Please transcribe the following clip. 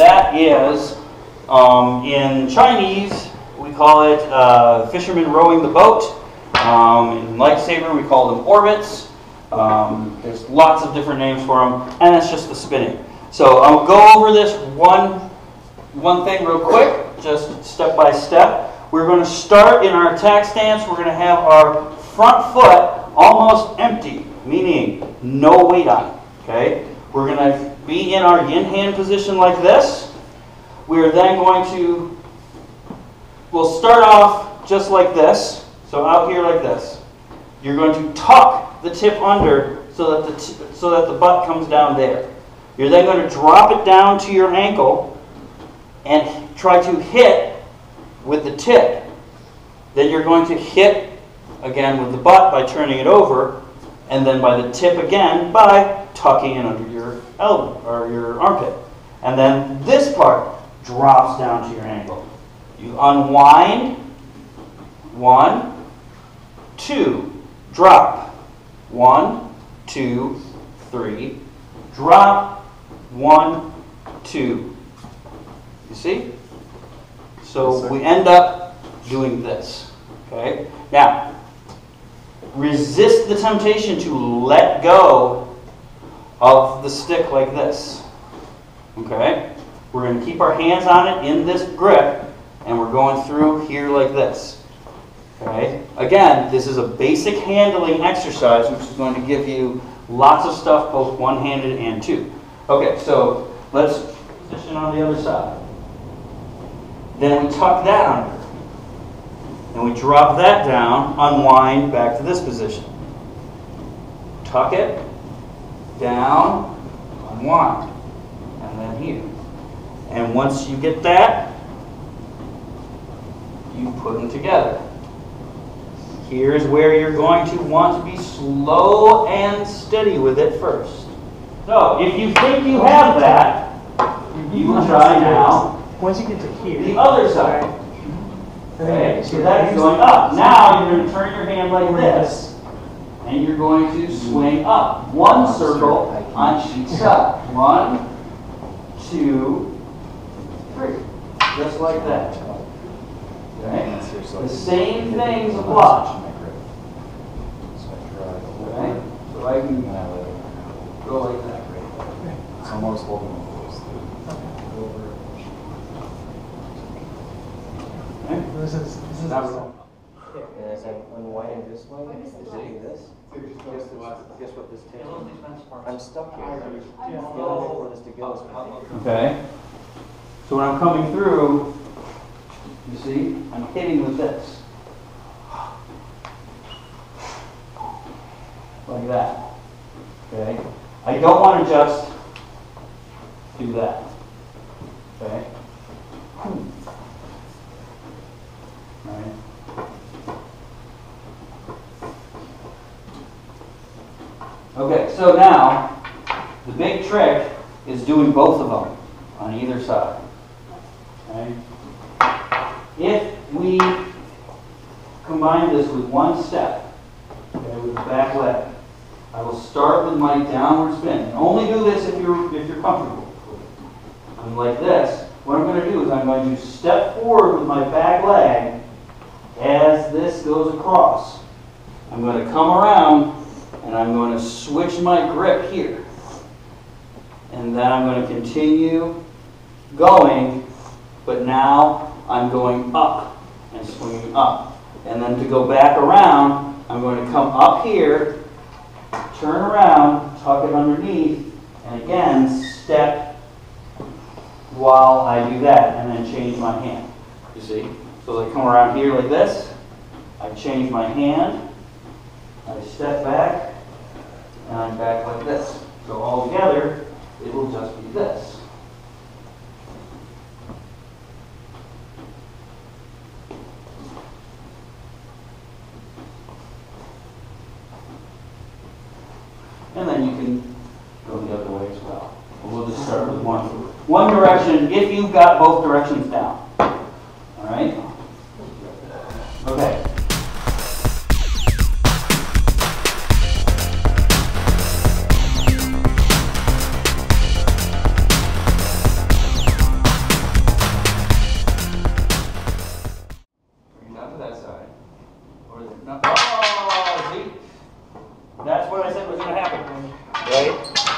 that is, um, in Chinese, we call it uh, fishermen rowing the boat. Um, in lightsaber, we call them orbits. Um, there's lots of different names for them, and that's just the spinning. So I'll go over this one, one thing real quick, just step by step. We're going to start in our attack stance. We're going to have our front foot almost empty, meaning no weight on it. Okay? We're going to be in our yin hand position like this. We are then going to, we'll start off just like this. So out here like this. You're going to tuck the tip under so that the, so that the butt comes down there. You're then going to drop it down to your ankle and try to hit with the tip. Then you're going to hit again with the butt by turning it over, and then by the tip again by tucking it under your elbow or your armpit. And then this part drops down to your ankle. You unwind, one, two, drop, one, two, three, drop, one, two. You see? So we end up doing this. Okay? Now, resist the temptation to let go of the stick like this. Okay? We're going to keep our hands on it in this grip, and we're going through here like this. Okay? Again, this is a basic handling exercise, which is going to give you lots of stuff, both one-handed and two. Okay, so let's position on the other side. Then we tuck that under. And we drop that down, unwind back to this position. Tuck it, down, unwind, and then here. And once you get that, you put them together. Here's where you're going to want to be slow and steady with it first. So, if you think you have that, you try now Once you get to here, the other side. Okay, so that's going up. Now you're going to turn your hand like this, and you're going to swing up. One circle on each side. One, two, three. Just like that. Okay? The same things apply. Okay? So I can go like that. It's almost holding it close. Okay? This is, this is. Now we're. And as I'm unwinding this way, is it this? Guess what, guess what this takes? I'm stuck here. The only way for this to go is up. Okay? So when I'm coming through, you see, I'm hitting with this. Like that. Okay? I don't want to just do that. Okay? Hmm. Okay, so now, the big trick is doing both of them on either side. Okay? If we combine this with one step, okay, with the back leg, I will start with my downward spin. And only do this if you're if you're comfortable. I'm like this. What I'm going to do is I'm going to step forward with my back leg as this goes across. I'm going to come around and I'm going to switch my grip here. And then I'm going to continue going, but now I'm going up and swinging up. And then to go back around, I'm going to come up here, turn around, tuck it underneath, and again, step while I do that, and then change my hand. You see? So I come around here like this, I change my hand, I step back, and I'm back like this. So all together, it will just be this. And then you can go the other way as well. But We'll just start with one. One direction, if you've got both directions down. All right? What I said was gonna happen, right?